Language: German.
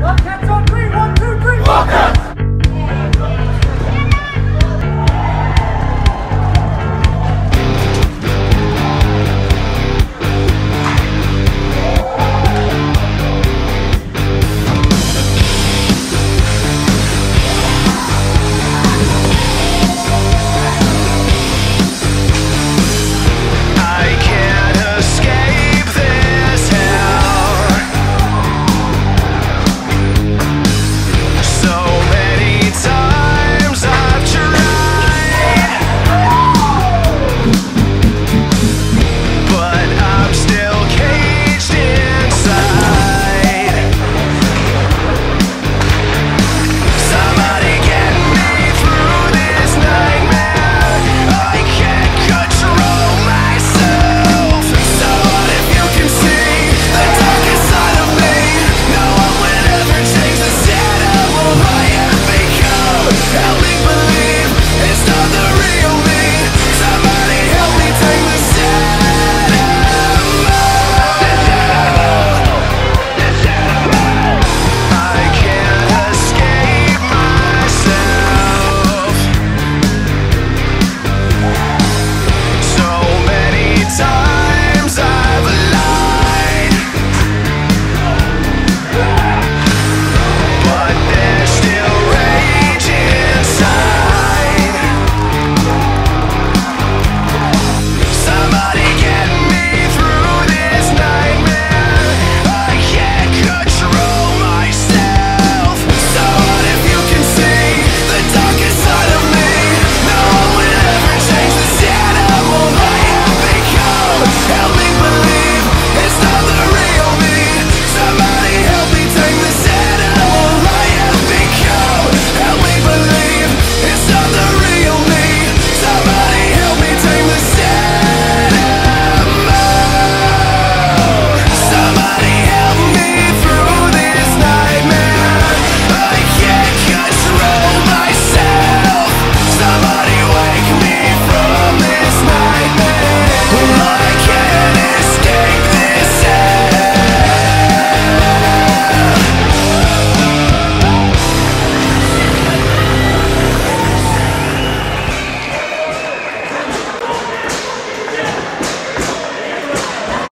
Und jetzt